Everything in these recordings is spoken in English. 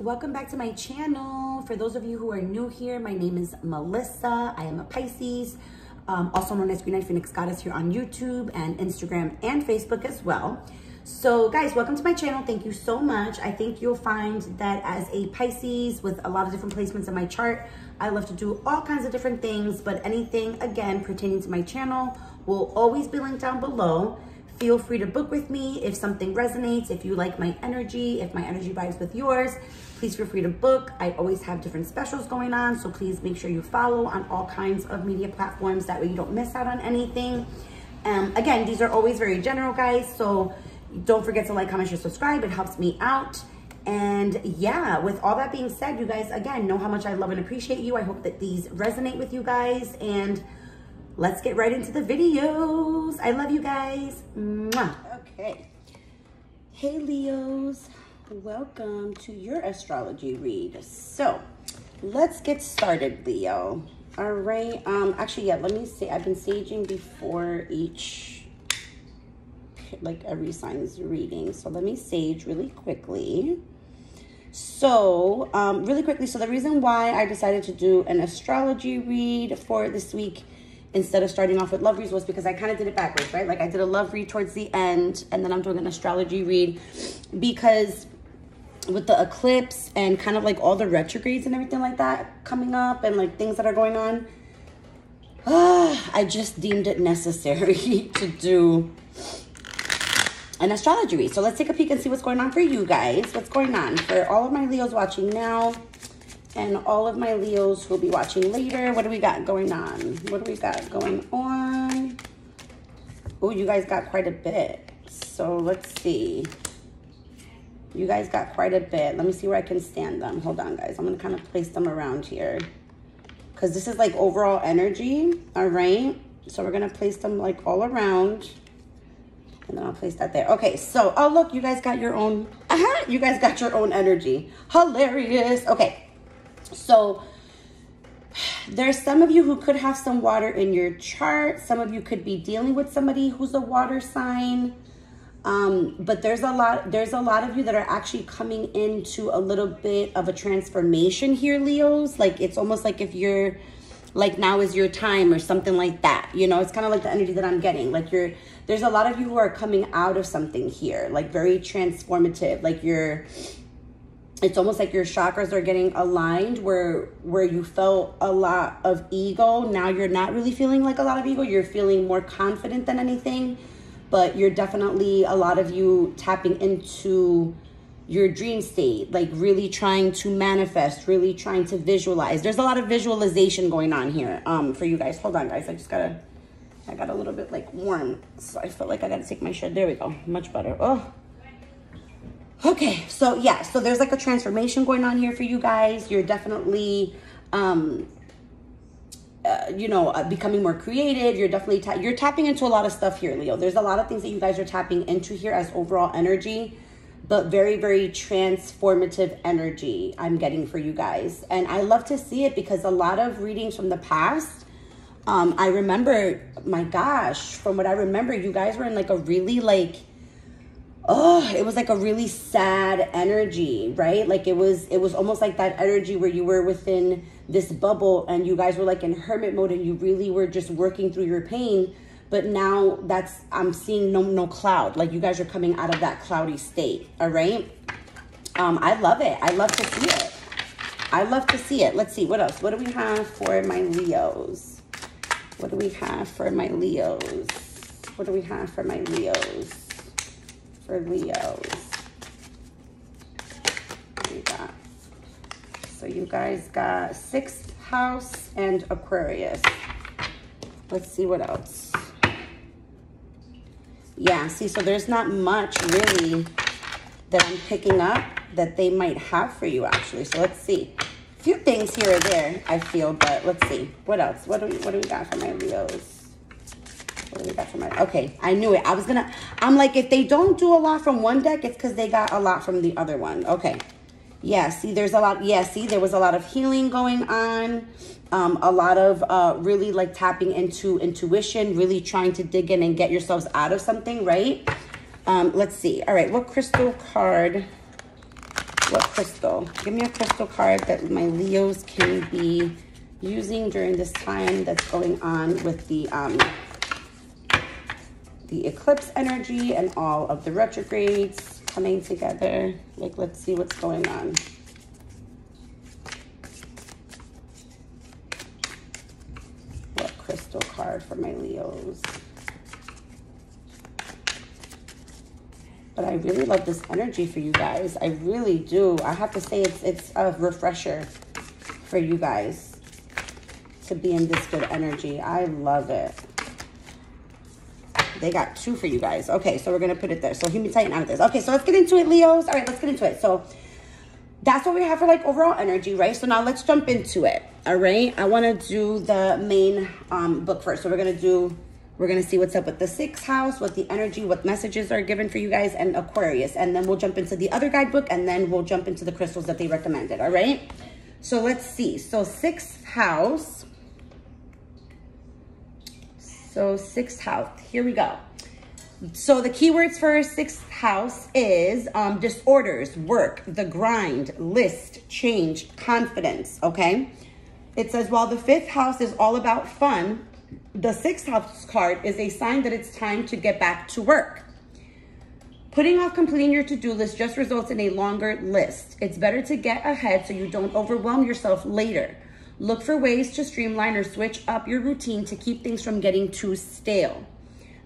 welcome back to my channel. For those of you who are new here, my name is Melissa. I am a Pisces, um, also known as Green Eye Phoenix Goddess here on YouTube and Instagram and Facebook as well. So guys, welcome to my channel. Thank you so much. I think you'll find that as a Pisces with a lot of different placements in my chart, I love to do all kinds of different things, but anything, again, pertaining to my channel will always be linked down below. Feel free to book with me if something resonates, if you like my energy, if my energy vibes with yours, please feel free to book. I always have different specials going on, so please make sure you follow on all kinds of media platforms. That way you don't miss out on anything. Um, again, these are always very general, guys, so don't forget to like, comment, share, subscribe. It helps me out. And yeah, with all that being said, you guys, again, know how much I love and appreciate you. I hope that these resonate with you guys. And let's get right into the videos. I love you guys. Mwah. Okay. Hey, Leos. Welcome to your astrology read. So let's get started, Leo. All right. Um, actually, yeah, let me see. I've been saging before each like every sign's reading. So let me sage really quickly. So, um, really quickly, so the reason why I decided to do an astrology read for this week instead of starting off with love reads was because I kind of did it backwards, right? Like I did a love read towards the end and then I'm doing an astrology read because with the eclipse and kind of like all the retrogrades and everything like that coming up and like things that are going on, I just deemed it necessary to do an astrology read. So let's take a peek and see what's going on for you guys. What's going on for all of my Leos watching now and all of my Leos who will be watching later. What do we got going on? What do we got going on? Oh, you guys got quite a bit. So let's see. You guys got quite a bit. Let me see where I can stand them. Hold on, guys. I'm going to kind of place them around here. Because this is like overall energy. All right. So we're going to place them like all around. And then I'll place that there. Okay, so, oh, look, you guys got your own, uh -huh, you guys got your own energy. Hilarious. Okay, so there's some of you who could have some water in your chart. Some of you could be dealing with somebody who's a water sign. Um, but there's a lot, there's a lot of you that are actually coming into a little bit of a transformation here, Leos. Like, it's almost like if you're, like now is your time or something like that. You know, it's kind of like the energy that I'm getting. Like you're there's a lot of you who are coming out of something here, like very transformative. Like you're it's almost like your chakras are getting aligned where where you felt a lot of ego now you're not really feeling like a lot of ego you're feeling more confident than anything but you're definitely a lot of you tapping into your dream state, like really trying to manifest, really trying to visualize. There's a lot of visualization going on here um, for you guys. Hold on, guys. I just gotta, I got a little bit like warm. So I feel like I gotta take my shirt. There we go. Much better. Oh. Okay, so yeah, so there's like a transformation going on here for you guys. You're definitely, um, uh, you know, uh, becoming more creative. You're definitely, ta you're tapping into a lot of stuff here, Leo. There's a lot of things that you guys are tapping into here as overall energy but very, very transformative energy I'm getting for you guys. And I love to see it because a lot of readings from the past, um, I remember, my gosh, from what I remember, you guys were in like a really like, oh, it was like a really sad energy, right? Like it was, it was almost like that energy where you were within this bubble and you guys were like in hermit mode and you really were just working through your pain but now that's I'm seeing no no cloud. Like you guys are coming out of that cloudy state. All right. Um, I love it. I love to see it. I love to see it. Let's see what else. What do we have for my Leos? What do we have for my Leos? What do we have for my Leos? For Leos. So you guys got sixth house and Aquarius. Let's see what else yeah, see, so there's not much really that I'm picking up that they might have for you actually. So let's see. A few things here or there, I feel, but let's see. What else? What do we, what do we got for my Leos? For my, okay, I knew it. I was gonna, I'm like, if they don't do a lot from one deck, it's because they got a lot from the other one. Okay. Yeah, see, there's a lot, yeah, see, there was a lot of healing going on um, a lot of uh, really like tapping into intuition, really trying to dig in and get yourselves out of something, right? Um, let's see. All right, what crystal card What crystal? Give me a crystal card that my Leos can be using during this time that's going on with the um, the eclipse energy and all of the retrogrades coming together. Like, let's see what's going on. What crystal card for my Leos? But I really love this energy for you guys. I really do. I have to say it's it's a refresher for you guys to be in this good energy. I love it. They got two for you guys. Okay, so we're going to put it there. So hematite and this. Okay, so let's get into it, Leos. All right, let's get into it. So that's what we have for like overall energy, right? So now let's jump into it. All right, I want to do the main um, book first. So we're going to do we're going to see what's up with the sixth house, what the energy, what messages are given for you guys, and Aquarius. And then we'll jump into the other guidebook, and then we'll jump into the crystals that they recommended, all right? So let's see. So sixth house. So sixth house, here we go. So the keywords for sixth house is um, disorders, work, the grind, list, change, confidence, okay? It says, while the fifth house is all about fun, the sixth house card is a sign that it's time to get back to work. Putting off completing your to-do list just results in a longer list. It's better to get ahead so you don't overwhelm yourself later. Look for ways to streamline or switch up your routine to keep things from getting too stale.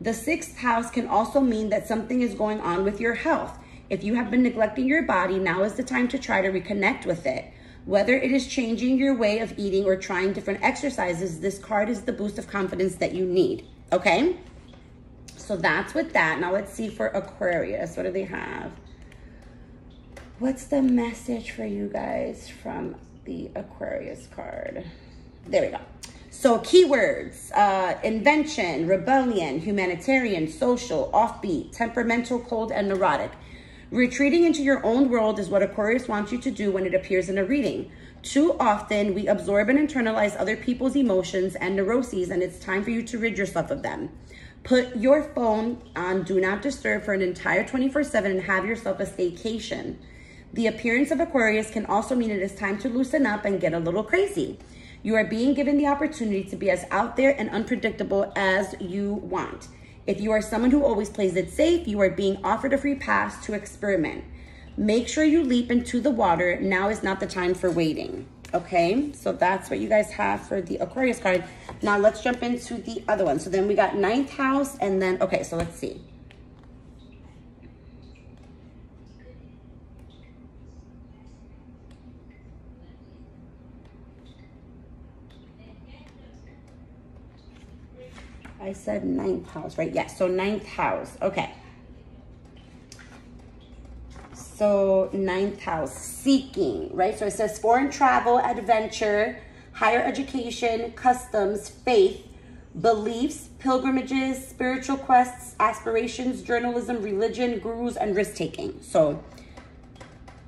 The sixth house can also mean that something is going on with your health. If you have been neglecting your body, now is the time to try to reconnect with it. Whether it is changing your way of eating or trying different exercises, this card is the boost of confidence that you need, okay? So that's with that. Now let's see for Aquarius. What do they have? What's the message for you guys from the Aquarius card? There we go. So keywords, uh, invention, rebellion, humanitarian, social, offbeat, temperamental, cold, and neurotic. Retreating into your own world is what Aquarius wants you to do when it appears in a reading. Too often, we absorb and internalize other people's emotions and neuroses, and it's time for you to rid yourself of them. Put your phone on Do Not Disturb for an entire 24 7 and have yourself a staycation. The appearance of Aquarius can also mean it is time to loosen up and get a little crazy. You are being given the opportunity to be as out there and unpredictable as you want. If you are someone who always plays it safe, you are being offered a free pass to experiment. Make sure you leap into the water. Now is not the time for waiting. Okay, so that's what you guys have for the Aquarius card. Now let's jump into the other one. So then we got ninth house and then, okay, so let's see. I said ninth house, right? Yes, so ninth house. Okay. So ninth house, seeking, right? So it says foreign travel, adventure, higher education, customs, faith, beliefs, pilgrimages, spiritual quests, aspirations, journalism, religion, gurus, and risk-taking. So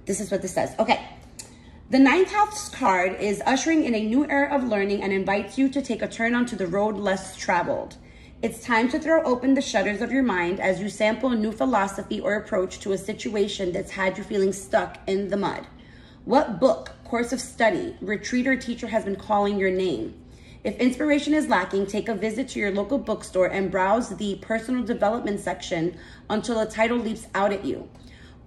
this is what this says. Okay. The ninth house card is ushering in a new era of learning and invites you to take a turn onto the road less traveled. It's time to throw open the shutters of your mind as you sample a new philosophy or approach to a situation that's had you feeling stuck in the mud. What book, course of study, retreat, or teacher has been calling your name? If inspiration is lacking, take a visit to your local bookstore and browse the personal development section until a title leaps out at you.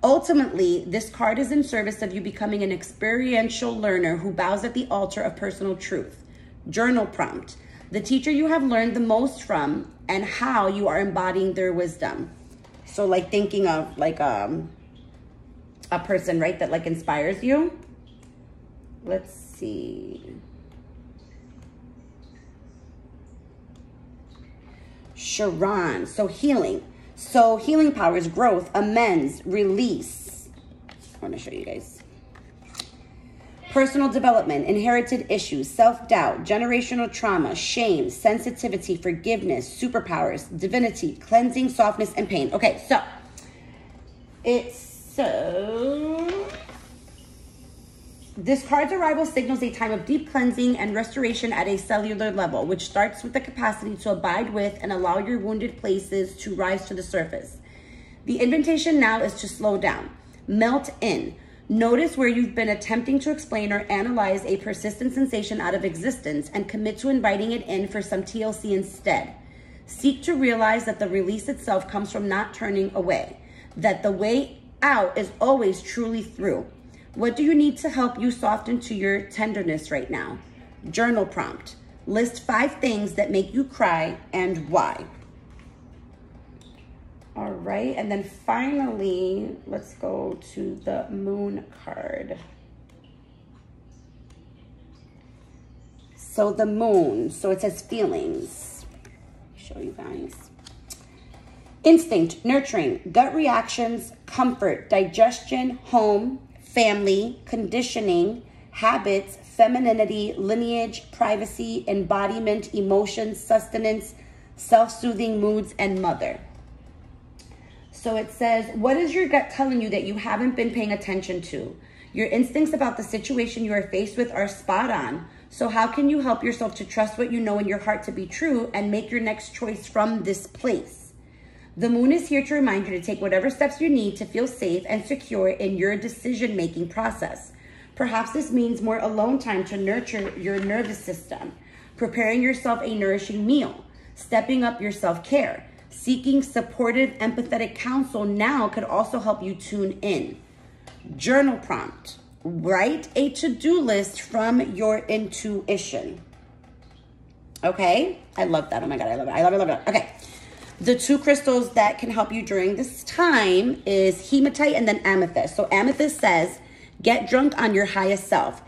Ultimately, this card is in service of you becoming an experiential learner who bows at the altar of personal truth. Journal prompt the teacher you have learned the most from, and how you are embodying their wisdom. So like thinking of like um, a person, right, that like inspires you. Let's see. Chiron, so healing. So healing powers, growth, amends, release. I want to show you guys personal development, inherited issues, self-doubt, generational trauma, shame, sensitivity, forgiveness, superpowers, divinity, cleansing, softness, and pain. Okay, so it's so this card's arrival signals a time of deep cleansing and restoration at a cellular level, which starts with the capacity to abide with and allow your wounded places to rise to the surface. The invitation now is to slow down, melt in, Notice where you've been attempting to explain or analyze a persistent sensation out of existence and commit to inviting it in for some TLC instead. Seek to realize that the release itself comes from not turning away, that the way out is always truly through. What do you need to help you soften to your tenderness right now? Journal prompt. List five things that make you cry and why. All right, and then finally, let's go to the moon card. So the moon, so it says feelings. Show you guys. Instinct, nurturing, gut reactions, comfort, digestion, home, family, conditioning, habits, femininity, lineage, privacy, embodiment, emotions, sustenance, self-soothing moods, and mother. So it says, what is your gut telling you that you haven't been paying attention to? Your instincts about the situation you are faced with are spot on. So how can you help yourself to trust what you know in your heart to be true and make your next choice from this place? The moon is here to remind you to take whatever steps you need to feel safe and secure in your decision-making process. Perhaps this means more alone time to nurture your nervous system, preparing yourself a nourishing meal, stepping up your self-care, Seeking supportive, empathetic counsel now could also help you tune in. Journal prompt. Write a to-do list from your intuition. Okay? I love that. Oh my God, I love it. I love it, I love it. Okay. The two crystals that can help you during this time is hematite and then amethyst. So amethyst says, get drunk on your highest self.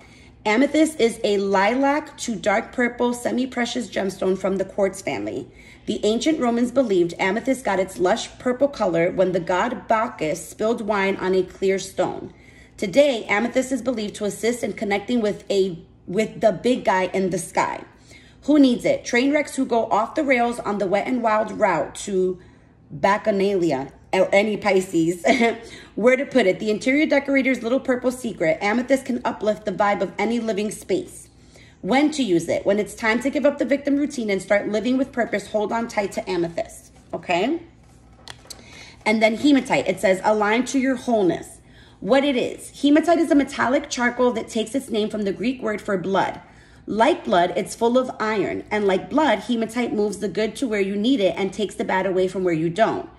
Amethyst is a lilac to dark purple semi-precious gemstone from the quartz family. The ancient Romans believed amethyst got its lush purple color when the god Bacchus spilled wine on a clear stone. Today, amethyst is believed to assist in connecting with a with the big guy in the sky. Who needs it? Train wrecks who go off the rails on the wet and wild route to Bacchanalia Uh, any Pisces. Where to put it? The interior decorator's little purple secret. Amethyst can uplift the vibe of any living space. When to use it. When it's time to give up the victim routine and start living with purpose, hold on tight to amethyst. Okay? And then hematite. It says align to your wholeness. What it is. Hematite is a metallic charcoal that takes its name from the Greek word for blood. Like blood, it's full of iron. And like blood, hematite moves the good to where you need it and takes the bad away from where you don't.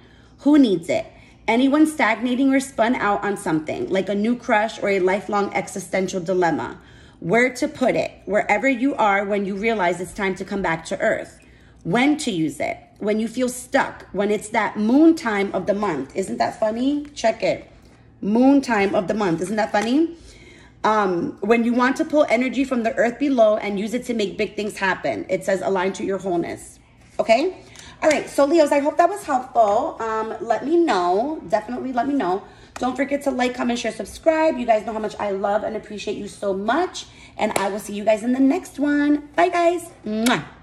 Who needs it? Anyone stagnating or spun out on something, like a new crush or a lifelong existential dilemma where to put it, wherever you are when you realize it's time to come back to earth, when to use it, when you feel stuck, when it's that moon time of the month. Isn't that funny? Check it. Moon time of the month. Isn't that funny? Um, when you want to pull energy from the earth below and use it to make big things happen. It says align to your wholeness. Okay? All right, so Leos, I hope that was helpful. Um, let me know. Definitely let me know. Don't forget to like, comment, share, subscribe. You guys know how much I love and appreciate you so much. And I will see you guys in the next one. Bye, guys. Mwah.